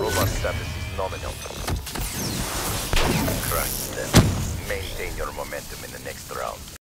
Robot status is nominal. Crush them. Maintain